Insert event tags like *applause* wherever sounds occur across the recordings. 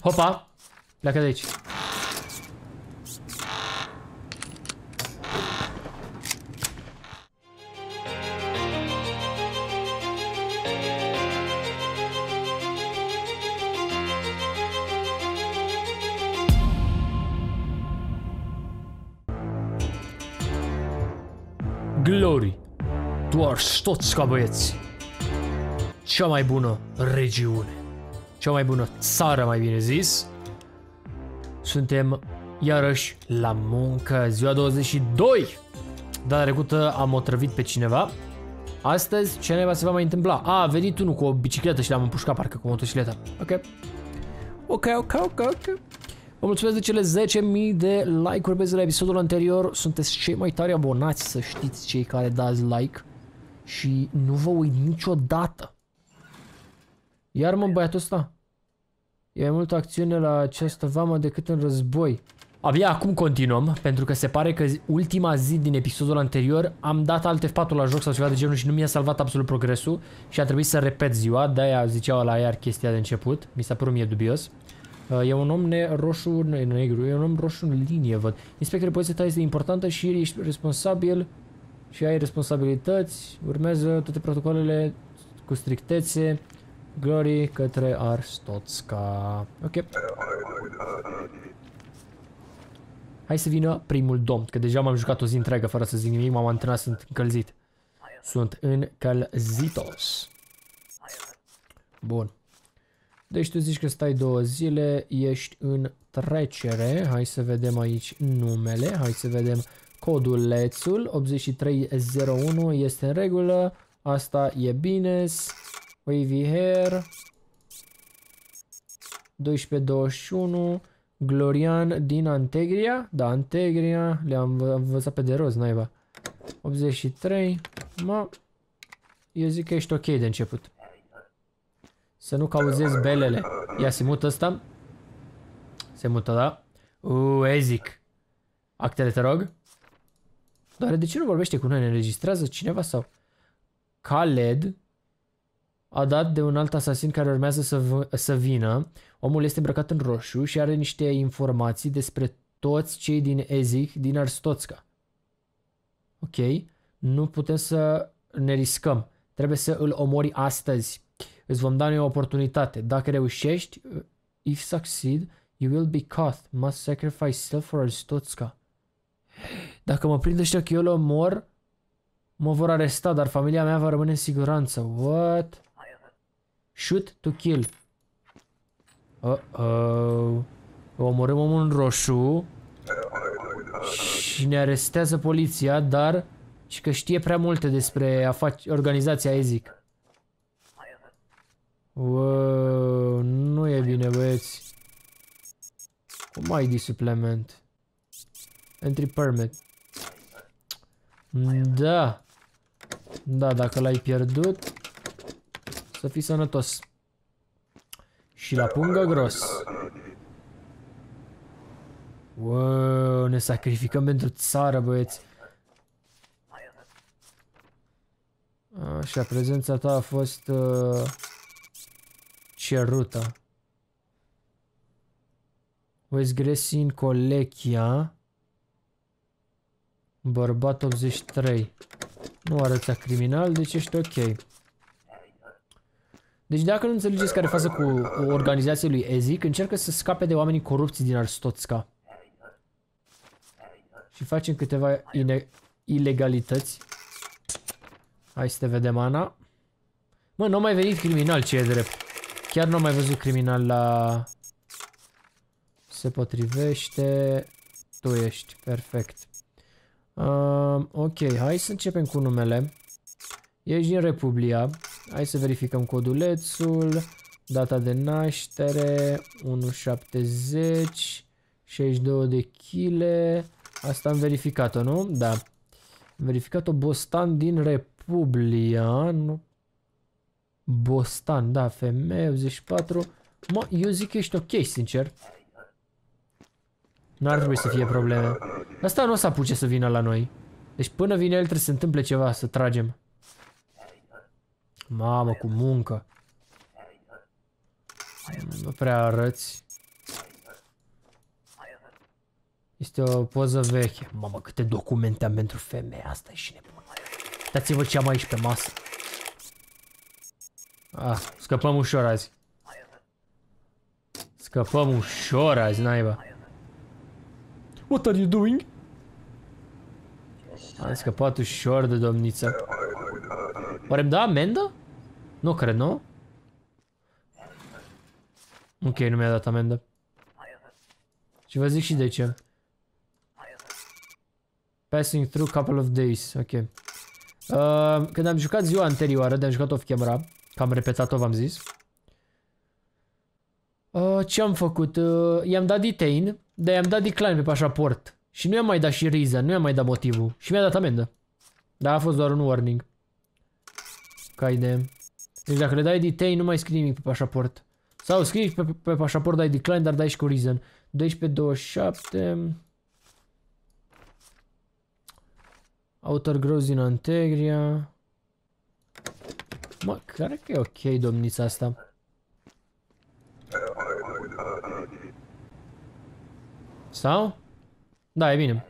Hopa! Pleacă de aici. Glory. Doar toți ca băieți. Cea mai bună regiune. Cea mai bună țară, mai bine zis. Suntem iarăși la muncă. Ziua 22. Data trecută am otrăvit pe cineva. Astăzi, ce neva se va mai întâmpla? A, a venit unul cu o bicicletă și l-am împușcat parcă cu motocicleta. Ok. Ok, ok, ok, ok. Vă mulțumesc de cele 10.000 de like-uri pe la episodul anterior. Sunteți cei mai tari abonați, să știți, cei care dați like. Și nu vă uit niciodată. Iar mă, băiatul ăsta. E mai multă acțiune la această vamă decât în război. Abia acum continuăm, pentru că se pare că ultima zi din episodul anterior am dat alte F4 la joc sau ceva de genul și nu mi-a salvat absolut progresul și a trebuit să repet ziua, de-aia ziceau la iar chestia de început, mi s-a părut mie dubios. Uh, e un om ne roșu, ne negru, e un om roșu în linie, văd. Inspectorul poliției ta este importantă și ești responsabil și ai responsabilități, urmează toate protocolele cu strictețe, glory către Arstotzka. Ok. Hai să vină primul domn, că deja m-am jucat o zi întreagă fără să zic nimic, m-am antrenat, sunt încălzit. Sunt încălzitos. Bun. Deci tu zici că stai două zile, ești în trecere. Hai să vedem aici numele, hai să vedem codulețul. 8301 este în regulă, asta e bine. Wavy hair. 1221. Glorian din Antegria. Da, Antegria. Le-am învățat pe de roz, naiba. 83. Ma, eu zic că ești ok de început. Să nu cauzezi belele. Ia, se mută ăsta. Se mută, da? Uuu, Ezic. Actele, te rog. Doar de ce nu vorbește cu noi? Ne înregistrează cineva sau? Khaled a dat de un alt asasin care urmează să, să vină. Omul este îmbrăcat în roșu și are niște informații despre toți cei din Ezic din Arstotzka. Ok? Nu putem să ne riscăm. Trebuie să îl omori astăzi. Îți vom da noi o oportunitate. Dacă reușești, uh, if succeed, you will be caught. Must sacrifice self for Arstotzka. Dacă mă prind ăștia că eu îl mor, mă vor aresta, dar familia mea va rămâne în siguranță. What? Shoot to kill. Uh-oh. Omorâm omul în roșu. Și ne arestează poliția, dar și că știe prea multe despre organizația EZIC. Wow, nu e bine, băieți. Cum ID supplement? Entry permit. Da. Da, dacă l-ai pierdut, să fii sănătos. Și la pungă gros. Wow, ne sacrificăm pentru țară, băieți. Așa, prezența ta a fost uh, cerută. West Gresin Colechia. Bărbat 83. Nu arăța criminal, deci ești ok. Deci dacă nu înțelegeți care față cu organizația lui Ezic, încearcă să scape de oamenii corupți din Arstotzka. Și facem câteva ilegalități. Hai să te vedem, Ana. Mă, nu mai venit criminal, ce e drept. Chiar nu am mai văzut criminal la... Se potrivește. Tu ești, perfect. Uh, ok, hai să începem cu numele. Ești din Republia. Hai să verificăm codulețul. Data de naștere. 170. 62 de kg. Asta am verificat-o, nu? Da. Am verificat-o Bostan din Republia. Nu. Bostan, da, femeie, 84. Mă, eu zic că ești ok, sincer. N-ar trebui să fie probleme. Asta nu o să apuce să vină la noi. Deci până vine el trebuie să se întâmple ceva, să tragem. Mamă, cu muncă. Nu prea arăți. Este o poză veche. Mamă, câte documente am pentru femeie. Asta și nebun. Dați-vă ce am aici pe masă. Ah, scăpăm ușor azi. Scăpăm ușor azi, naiba. What are you doing? Am scăpat ușor de domniță. Oare îmi dă da amendă? Nu cred, nu? Ok, nu mi-a dat amendă. Și vă zic și de ce. Passing through couple of days, ok. Uh, când am jucat ziua anterioară, de-am jucat off camera, că am repetat-o, v-am zis. Uh, ce am făcut? Uh, I-am dat detain, dar i-am dat decline pe pașaport. Și nu i-am mai dat și reason, nu i-am mai dat motivul. Și mi-a dat amendă. Dar a fost doar un warning. Ca idee. Deci dacă le dai detain, nu mai scrii nimic pe pașaport. Sau scrii pe, pe pașaport, dai decline, dar dai și cu reason. 12-27... Outer Grows din Antegria. Mă, care că e ok domnița asta? Sau? Da, e bine.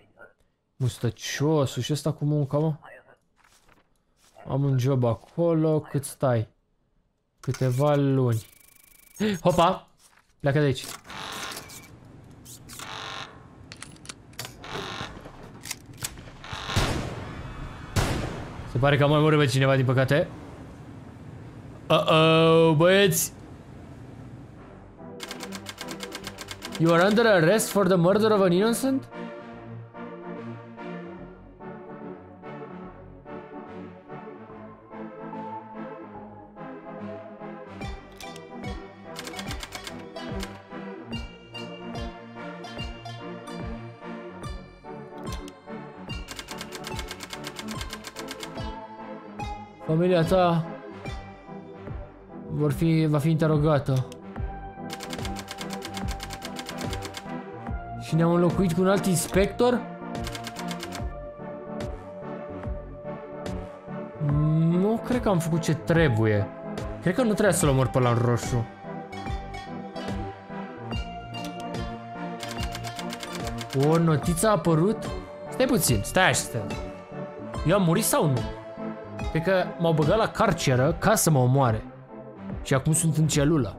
Mustăciosul și ăsta cu munca, mă? Am un job acolo, cât stai? Câteva luni. Hopa! Pleacă de aici. Se pare că am mai omorât pe cineva, din păcate. Uh-oh, băieți! You are under arrest for the murder of an innocent? Familia ta vor fi, va fi interogată. Și ne-am înlocuit cu un alt inspector? Nu cred că am făcut ce trebuie. Cred că nu trebuie să-l omor pe la roșu. O notiță a apărut? Stai puțin, stai așa. Eu am murit sau nu? Cred că m-au băgat la carceră ca să mă omoare. Și acum sunt în celulă.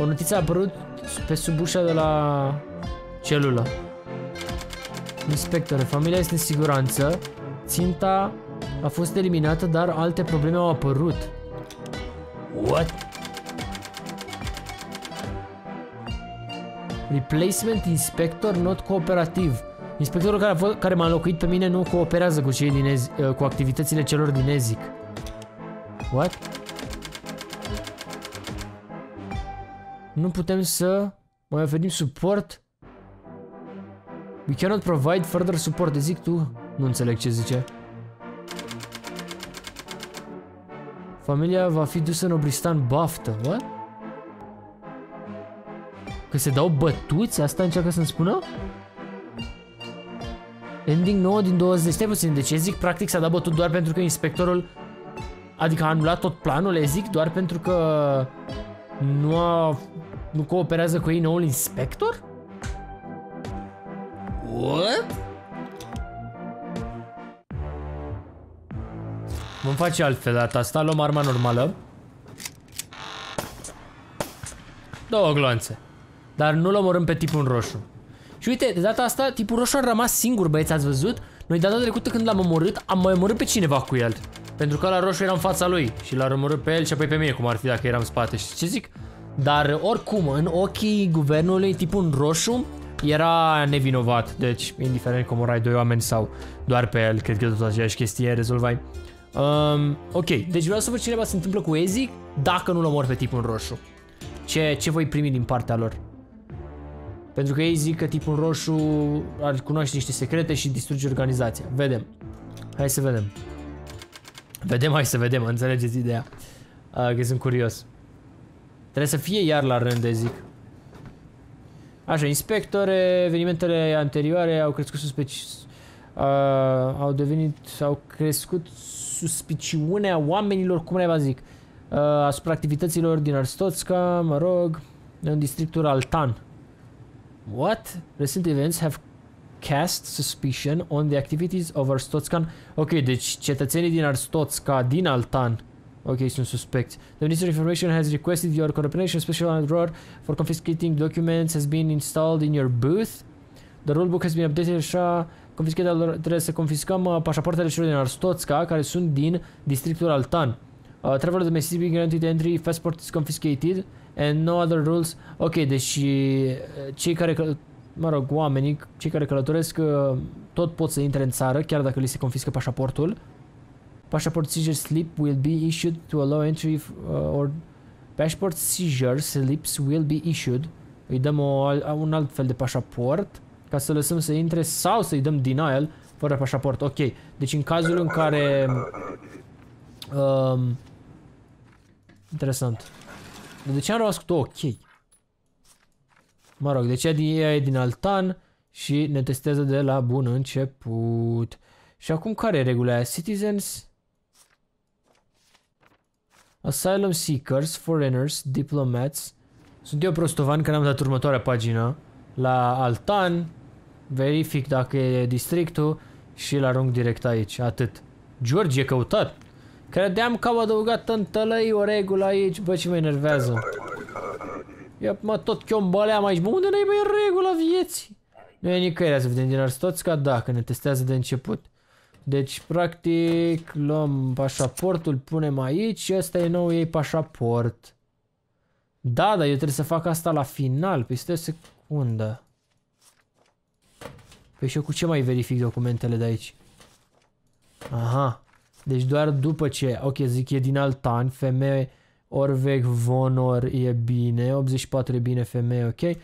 O notiță a apărut pe sub ușa de la celulă. Inspectore, familia este în siguranță. Ținta a fost eliminată, dar alte probleme au apărut. What? Replacement inspector not cooperativ. Inspectorul care, care m-a înlocuit pe mine nu cooperează cu, cei din Ez uh, cu activitățile celor din EZIC. What? Nu putem să mai oferim suport? We cannot provide further support. Zic tu? Nu înțeleg ce zice. Familia va fi dusă în Obristan baftă. What? Că se dau bătuți? Asta încearcă să-mi spună? Ending 9 din 20. Stai puțin, deci zic practic s-a dat bătut doar pentru că inspectorul Adică a anulat tot planul, le zic, doar pentru că nu, a, nu cooperează cu ei noul inspector? What? Vom face altfel data asta, luăm arma normală. Două gloanțe. Dar nu-l omorâm pe tipul roșu. Și uite, de data asta, tipul roșu a rămas singur, băieți, ați văzut? Noi data trecută când l-am omorât, am mai omorât pe cineva cu el. Pentru că la roșu era în fața lui și l-a omorât pe el și apoi pe mine, cum ar fi dacă eram în spate. Și ce zic? Dar oricum, în ochii guvernului, tipul roșu era nevinovat. Deci, indiferent că omorai doi oameni sau doar pe el, cred că tot aceeași chestie rezolvai. Um, ok, deci vreau să văd cineva se întâmplă cu Ezi dacă nu-l omor pe tipul roșu. Ce, ce voi primi din partea lor? Pentru că ei zic că tipul roșu ar cunoaște niște secrete și distruge organizația. Vedem. Hai să vedem. Vedem, hai să vedem, înțelegeți ideea. Uh, că sunt curios. Trebuie să fie iar la rând, zic. Așa, inspectore, evenimentele anterioare au crescut suspeci... Uh, au devenit, au crescut suspiciunea oamenilor, cum ne zic, uh, asupra activităților din Arstotzka, mă rog, în districtul Altan. What? Recent events have cast suspicion on the activities of Arstotzkan. Ok, deci cetățenii din Arstotzka, din Altan, ok, sunt suspecți. The Ministry of Information has requested your cooperation. Special drawer for confiscating documents has been installed in your booth. The rulebook has been updated așa. Confiscated, trebuie să confiscăm uh, pașapoartele celor din Arstotzka, care sunt din districtul Altan. Uh, travel the Mississippi granted entry, passport is confiscated and no other rules. Ok, deci uh, cei care, mă rog, oamenii, cei care călătoresc uh, tot pot să intre în țară, chiar dacă li se confiscă pașaportul. Passport seizure slip will be issued to allow entry uh, or passport seizure slips will be issued. Îi dăm o, un alt fel de pașaport ca să lăsăm să intre sau să-i dăm denial fără pașaport. Ok, deci în cazul în care um, Interesant. De ce am rămas cu ok? Mă rog, deci ea e din Altan și ne testează de la bun început. Și acum care e regula aia? Citizens... Asylum seekers, foreigners, diplomats. Sunt eu prostovan că n-am dat următoarea pagină. La Altan, verific dacă e districtul și l arunc direct aici. Atât. George e căutat. Credeam că au adăugat în tălăi o regulă aici, bă, ce mă enervează. Ia mă tot chiomboleam aici, bă, unde n-ai băi regula vieții? Nu e nicăieri să vedem din Arstoțca, da, că ne testează de început. Deci, practic, luăm pașaportul, punem aici și ăsta e nou ei pașaport. Da, dar eu trebuie să fac asta la final, păi stai o secundă. Păi și eu cu ce mai verific documentele de aici? Aha. Deci doar după ce, ok, zic e din Altan, femeie Orvec Vonor e bine, 84 e bine, femeie, ok.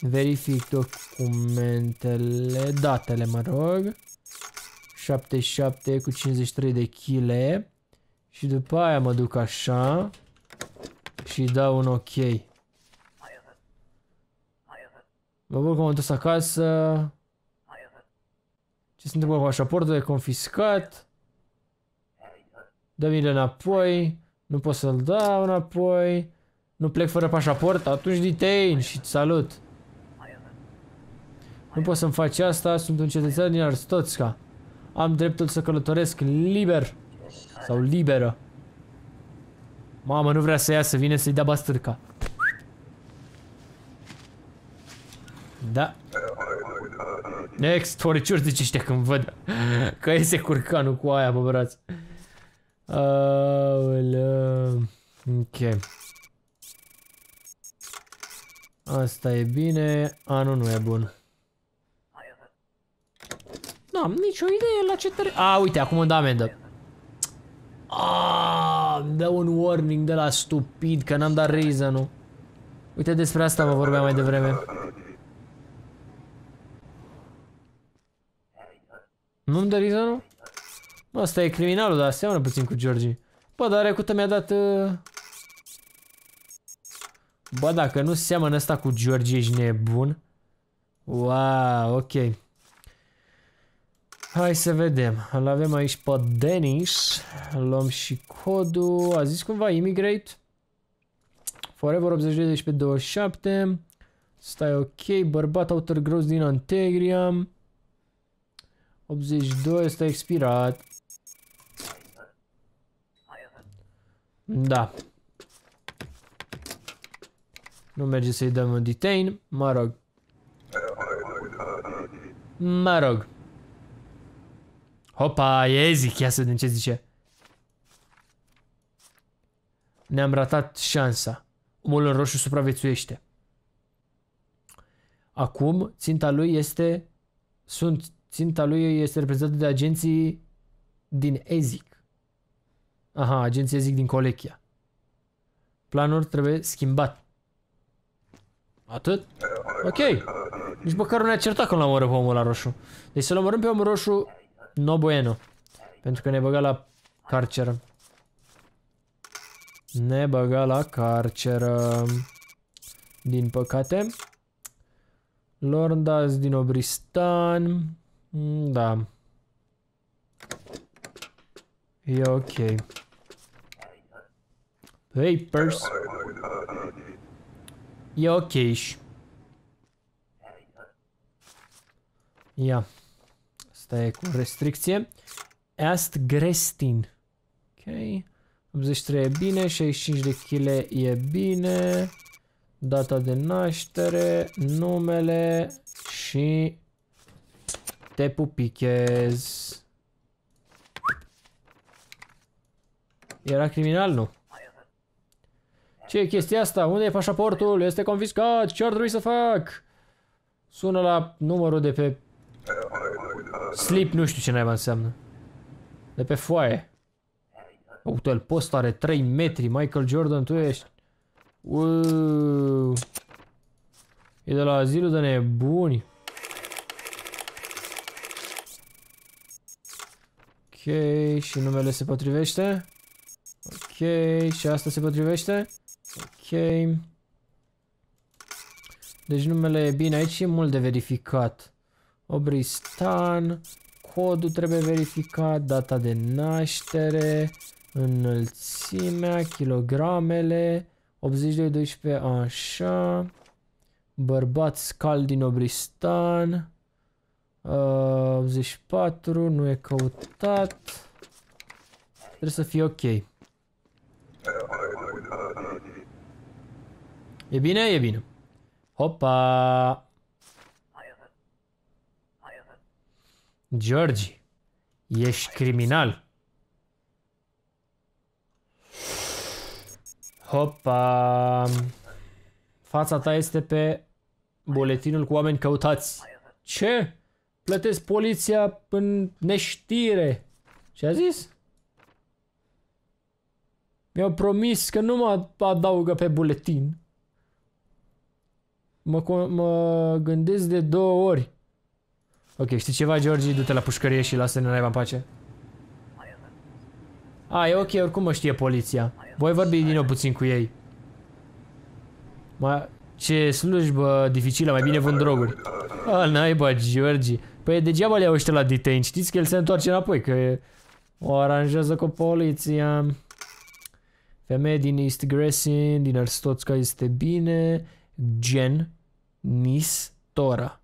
Verific documentele, datele, mă rog. 77 cu 53 de kg. Și după aia mă duc așa. Și dau un ok. Mă bucur că m-am dus acasă. Ce se întâmplă cu pașaportul? E confiscat. Dă-mi înapoi. Nu pot să-l dau înapoi. Nu plec fără pașaport, atunci detain și salut. Nu pot să-mi faci asta, sunt un cetățean din Arstoțca. Am dreptul să călătoresc liber. Sau liberă. Mamă, nu vrea să iasă, vine să-i dea bastârca. Da. Next, oriciuri zice ăștia când văd că iese curcanul cu aia pe braț. Aoleu. Ok. Asta e bine. Anul nu e bun. Nu am nicio idee la ce tare... A, uite, acum îmi dă amendă. Ah, dă un warning de la stupid că n-am dat reason-ul. Uite, despre asta vă vorbeam mai devreme. Nu-mi dă reason-ul? Asta e criminalul, dar seamănă puțin cu Georgie. Bă, dar recută mi-a dat... Uh... Bă, dacă nu seamănă asta cu Georgie, ești nebun. Wow, ok. Hai să vedem. Îl avem aici pe Denis. Luăm și codul. A zis cumva immigrate. Forever 82 pe 27. Stai ok. Bărbat autor gros din Antegria. 82, ăsta expirat. Da. Nu merge să-i dăm un detain, mă rog. Mă rog. Hopa, e zic, ia să vedem ce zice. Ne-am ratat șansa. Omul în roșu supraviețuiește. Acum, ținta lui este... Sunt... Ținta lui este reprezentată de agenții din EZIC. Aha, agenția zic din Colechia. Planul trebuie schimbat. Atât? Ok. Nici măcar nu ne-a certat când l-am omorât pe omul la roșu. Deci să-l omorâm pe omul roșu, no bueno. Pentru că ne băga la carceră. Ne băga la carceră. Din păcate. Lordas din Obristan. Da. E ok. Papers. E ok. Ia. Asta e cu restricție. Ast Grestin. Ok. 83 e bine, 65 de kg e bine. Data de naștere, numele și te pupichez. Era criminal, nu? Ce e chestia asta? Unde e pașaportul? Este confiscat! Ce ar trebui să fac? Sună la numărul de pe... Sleep, nu știu ce naiba înseamnă. De pe foaie. Uite-l, post are 3 metri, Michael Jordan, tu ești. Uuuu. E de la azilul de nebuni. Ok, și numele se potrivește. Ok, și asta se potrivește. Ok. Deci numele e bine, aici e mult de verificat. Obristan, codul trebuie verificat, data de naștere, înălțimea, kilogramele, 82, 12, așa, bărbat scal din Obristan, uh, 84, nu e căutat, trebuie să fie ok. E bine? E bine. Hopa! Georgi, ești criminal. Hopa! Fața ta este pe buletinul cu oameni căutați. Ce? Plătesc poliția în neștire. Ce a zis? Mi-au promis că nu mă adaugă pe buletin. Mă, mă gândesc de două ori. Ok, știi ceva, Georgi? Du-te la pușcărie și lasă-ne naiba în pace. A, e ok, oricum mă știe poliția. Voi vorbi din nou puțin cu ei. Ma, ce slujbă dificilă, mai bine vând droguri. A, naiba, Georgi. Păi degeaba le iau ăștia la detain, știți că el se întoarce înapoi, că o aranjează cu poliția. Femeie din East Gressin, din Arstotska este bine. Gen Nistora.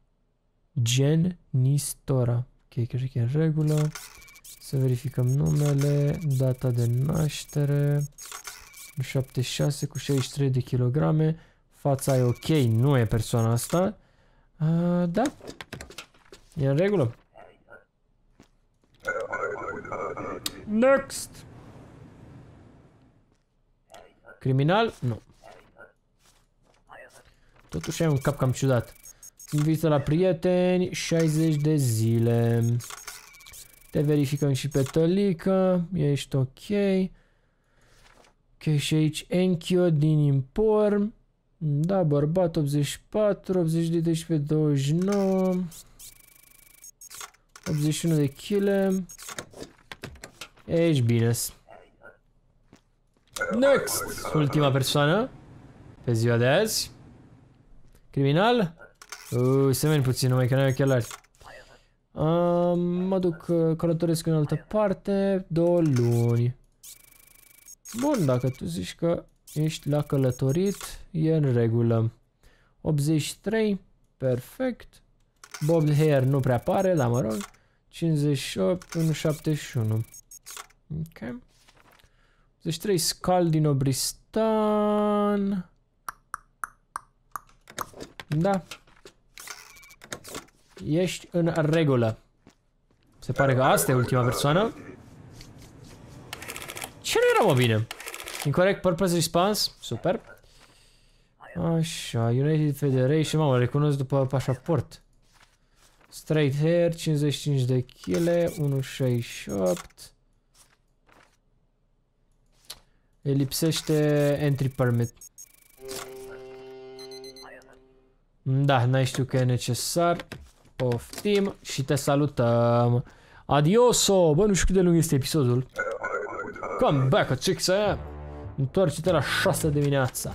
Gen Nistora. Ok, cred că e în regulă. Să verificăm numele, data de naștere. 76 cu 63 de kilograme. Fața e ok, nu e persoana asta. Uh, da. E în regulă. Next! Criminal? Nu. Totuși ai un cap cam ciudat. Invită la prieteni, 60 de zile. Te verificăm și pe tălică, ești ok. Ok, și aici Enchio din Imporm. Da, bărbat 84, 80 de 12, 29. 81 de kg. Ești bine. Next! Ultima persoană. Pe ziua de azi. Criminal? Uh, semeni puțin numai că n-ai ochelari. Uh, mă duc, uh, călătoresc în altă parte, două luni. Bun, dacă tu zici că ești la călătorit, e în regulă. 83, perfect. Bob Hair nu prea pare, dar mă rog. 58, 171. Ok. 83, Scal din Obristan. Da. Ești în regulă. Se pare că asta e ultima persoană. Ce nu era, mă, bine? Incorrect purpose response. Super. Așa, United Federation, mamă, recunosc după pașaport. Straight hair, 55 de kg, 168. E lipsește entry permit. Da, n-ai știu că e necesar. Poftim și te salutăm. Adioso! Bă, nu știu cât de lung este episodul. Come back, a chick să Întoarce-te la 6 dimineața.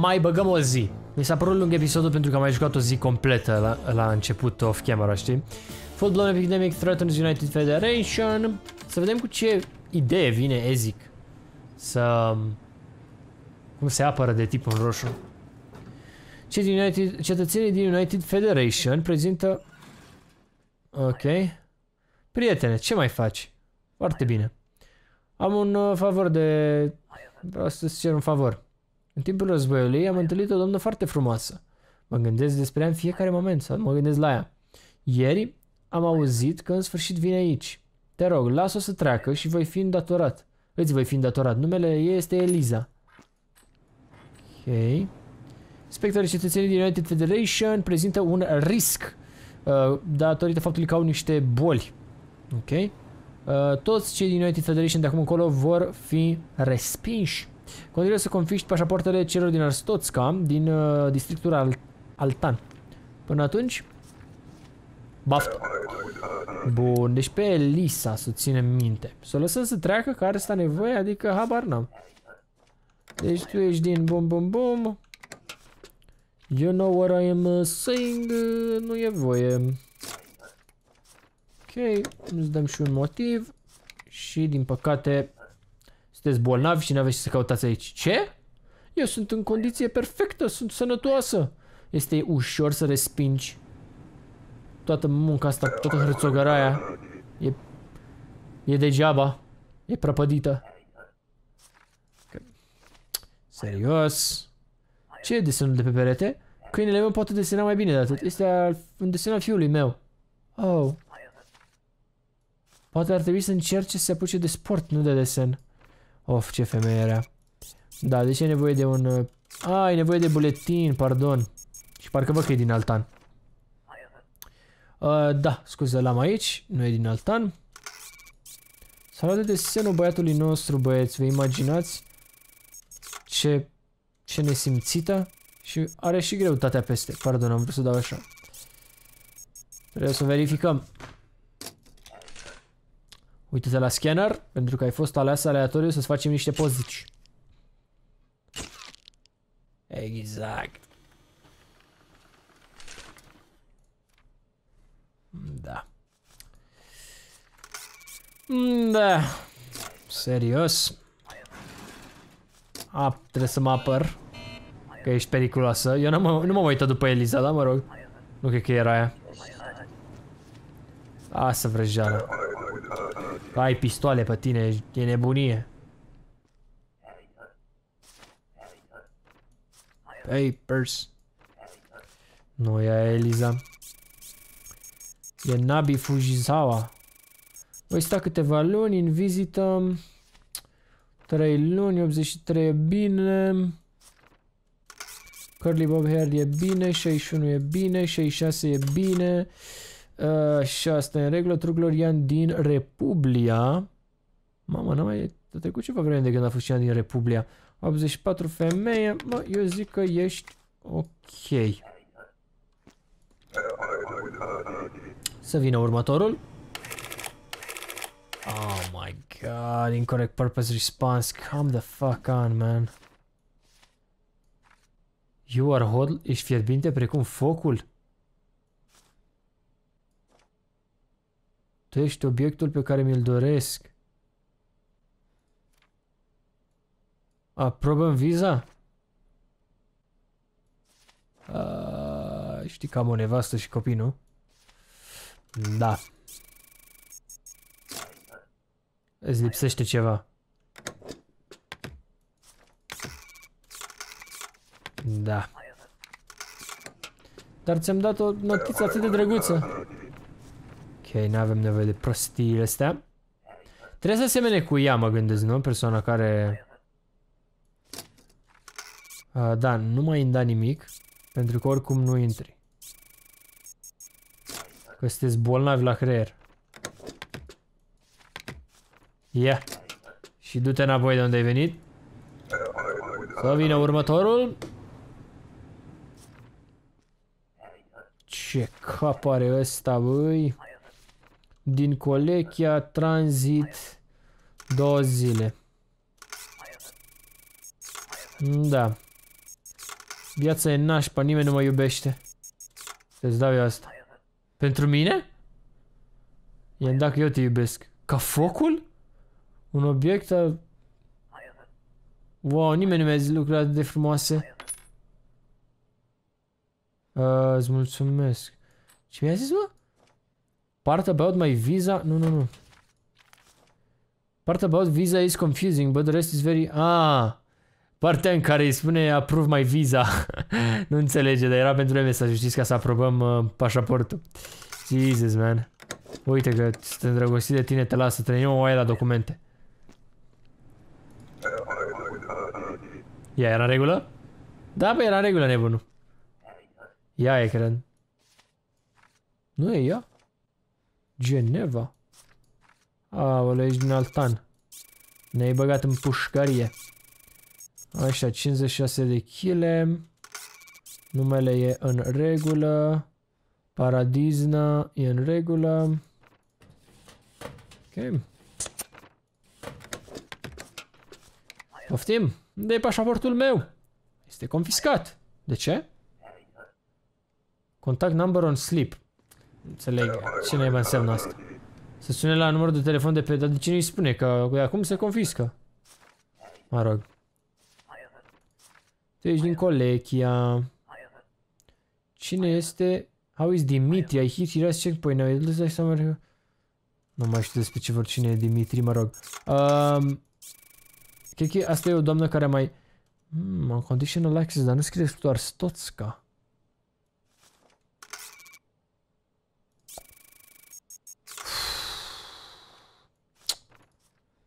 Mai băgăm o zi. Mi s-a părut lung episodul pentru că am mai jucat o zi completă la, la început off-camera, știi? Full Blown Epidemic Threatens United Federation. Să vedem cu ce idee vine Ezic. Să... Cum se apără de tipul roșu. Cei din United, cetățenii din United Federation prezintă Ok. Prietene, ce mai faci? Foarte bine. Am un uh, favor de... Vreau să-ți cer un favor. În timpul războiului am întâlnit o doamnă foarte frumoasă. Mă gândesc despre ea în fiecare moment sau mă gândesc la ea. Ieri am auzit că în sfârșit vine aici. Te rog, las-o să treacă și voi fi îndatorat. Îți voi fi îndatorat. Numele ei este Eliza. Ok. Inspectorii cetățenii din United Federation prezintă un risc uh, datorită faptului că au niște boli. Ok. Uh, toți cei din United Federation de acum încolo vor fi respinși. Continuă să confiști pașapoartele celor din Arstotska, din uh, districtul Al Altan. Până atunci, baftă. Bun, deci pe Elisa să ținem minte. Să o lăsăm să treacă, că are sta nevoie, adică habar n-am. Deci tu ești din bum bum bum. You know what I am saying, nu e voie. Ok, îți dăm și un motiv. Și din păcate sunteți bolnavi și n-aveți ce să căutați aici. Ce? Eu sunt în condiție perfectă, sunt sănătoasă. Este ușor să respingi toată munca asta, toată hărțogăraia. E, e degeaba. E prăpădită. Serios? Ce e desenul de pe perete? Câinele meu poate desena mai bine de atât. Este un desen al fiului meu. Oh. Poate ar trebui să încerce să se apuce de sport, nu de desen. Of, ce femeie era. Da, deci e nevoie de un... Uh, a, ai nevoie de buletin, pardon. Și parcă văd că e din Altan. Uh, da, scuze, l-am aici. Nu e din Altan. S-a de desenul băiatului nostru, băieți. Vă imaginați? Ce... Ce nesimțită. Și are și greutatea peste. Pardon, am vrut să dau așa. Trebuie să verificăm. Uite-te la scanner, pentru că ai fost ales aleatoriu să-ți facem niște pozici. Exact. Da. Da. Serios. A, trebuie să mă apăr. Că ești periculoasă. Eu nu mă, nu mă uitat după Eliza, da, mă rog. Nu cred că era aia. A, să vrăjeală. Ai pistoale pe tine, e nebunie. Papers. Nu e Eliza. E Nabi Fujisawa. Voi sta câteva luni în vizită. 3 luni, 83 e bine. Curly Bob Hair e bine, 61 e bine, 66 e bine. Uh, și asta e în regulă. Truglorian din Republia. Mamă, n-am mai trecut ceva vreme de când a fost și din Republia. 84 femeie. Mă, eu zic că ești ok. Să vină următorul. Oh my god, incorrect purpose response. Come the fuck on, man. You are hot, ești fierbinte precum focul? Tu ești obiectul pe care mi-l doresc. Aprobăm viza? A, știi că am o nevastă și copii, nu? Da. Îți lipsește ceva. Da. Dar ți-am dat o notiță atât de drăguță. Ok, nu avem nevoie de prostiile astea. Trebuie să semene cu ea, mă gândesc, nu? Persoana care... Uh, da, nu mai îmi da nimic, pentru că oricum nu intri. Că sunteți bolnavi la creier. Ia. Yeah. Și du-te înapoi de unde ai venit. Să vină următorul. Ce cap are ăsta, băi? Din Colechia, tranzit, două zile. Da. Viața e nașpa, nimeni nu mă iubește. Să-ți dau eu asta. Pentru mine? E dacă eu te iubesc. Ca focul? Un obiect a... Wow, nimeni nu mi-a zis lucruri atât de frumoase. Uh, îți mulțumesc. Ce mi-a zis, mă? Part about my visa... Nu, nu, nu. Part about visa is confusing, but the rest is very... Ah! Partea în care îi spune approve my visa. *laughs* nu înțelege, dar era pentru mesaj, știți, ca să aprobăm uh, pașaportul. Jesus, man. Uite că sunt îndrăgostit de tine, te lasă, trăim o la documente. Ea era în regulă? Da, bă, era în regulă, nebunul. Ea e, cred. Nu e ea? Geneva. Aoleu, ești din Altan. Ne-ai băgat în pușcărie. Așa, 56 de kg. Numele e în regulă. Paradizna e în regulă. Ok. Poftim? Unde e pașaportul meu? Este confiscat. De ce? Contact number on sleep. Înțeleg. Ce ne înseamnă asta? Să sune la numărul de telefon de pe... Dar de cine îi spune? Că acum se confiscă. Mă rog. Tu ești din Colechia. Cine este? How is Dimitri? I hit your checkpoint now. It looks like somewhere... Nu mai știu despre ce vor cine e Dimitri, mă rog. Um, cred că asta e o doamnă care mai... Hmm, conditional access, dar nu scrie doar Stotska.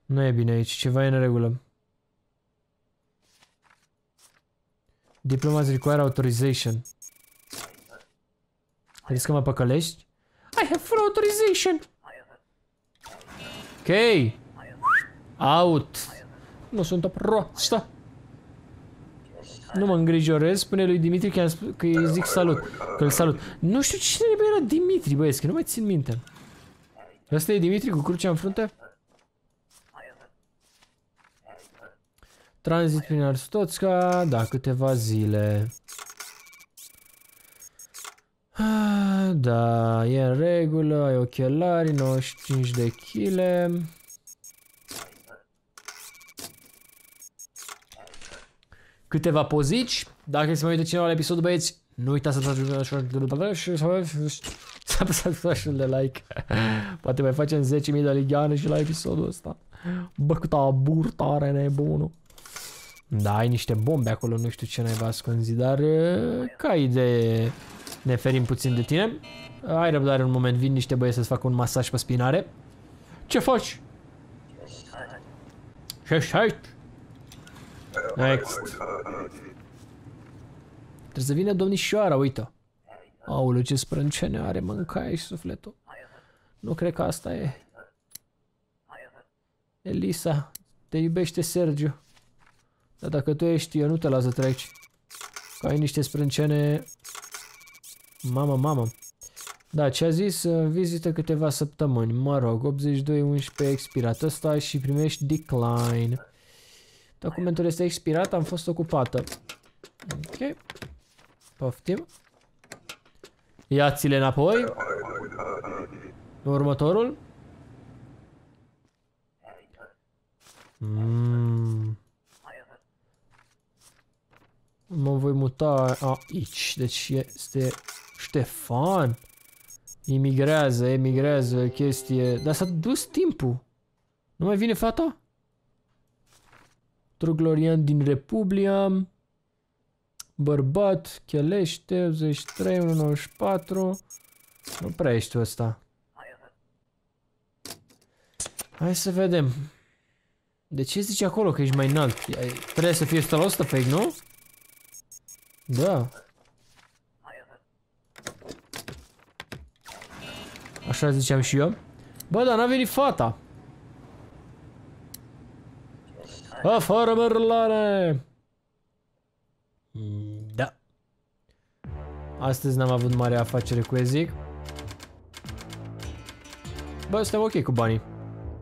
Nu e bine aici, ceva e în regulă. Diplomas require authorization. Crezi că mă păcălești? I have full authorization! Ok. Out. Nu sunt o proastă. Nu mă îngrijorez, spune lui Dimitri că, că îi zic salut. Că îl salut. Nu știu cine era Dimitri, băieți, că nu mai țin minte. Asta e Dimitri cu crucea în frunte? Tranzit prin Arstoțca, da, câteva zile. Ah, da, e în regulă, ai ochelari, 95 de kg. Câteva pozici. Dacă se mai uite cineva la episodul, băieți, nu uitați să apăsați butonul de like. Poate mai facem 10.000 de ligioane și la episodul ăsta. Bă, câta burtă are nebunul. Da, ai niște bombe acolo, nu știu ce n-ai ascunzi, dar ca idee ne ferim puțin de tine. Ai răbdare un moment, vin niște băieți să-ți facă un masaj pe spinare. Ce faci? Ce faci? Next. Trebuie să vină domnișoara, uite. Aoleu, ce sprâncene are, mâncai și sufletul. Nu cred că asta e. Elisa, te iubește Sergio. Dar dacă tu ești, eu nu te las să treci. Că ai niște sprâncene... Mamă, mamă. Da, ce a zis? Vizită câteva săptămâni. Mă rog, 82-11 expirat ăsta și primești decline. Documentul este expirat, am fost ocupată. Ok. Poftim. Ia-ți-le înapoi. Următorul. Mm. Mă voi muta aici. Deci este Ștefan. Imigrează, emigrează, chestie. Dar s-a dus timpul. Nu mai vine fata? Troglorian din Republia. Bărbat, Chelește, 83, 194. Nu prea ești ăsta. Hai să vedem. De ce zici acolo că ești mai înalt? Trebuie să fie 100% fake, nu? Da. Așa ziceam și eu. Bă, dar n-a venit fata. Afară, merlane! Da. Astăzi n-am avut mare afacere cu Ezic. Bă, suntem ok cu banii.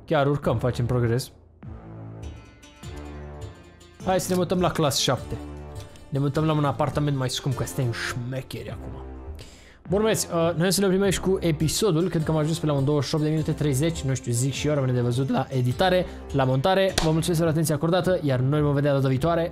Chiar urcăm, facem progres. Hai să ne mutăm la clas 7. Ne mutăm la un apartament mai scump, că suntem șmecheri acum. Bun, băieți, uh, noi să ne oprim aici cu episodul, cred că am ajuns pe la un 28 de minute 30, nu știu, zic și eu, rămâne de văzut la editare, la montare. Vă mulțumesc pentru atenția acordată, iar noi vom vedea data viitoare.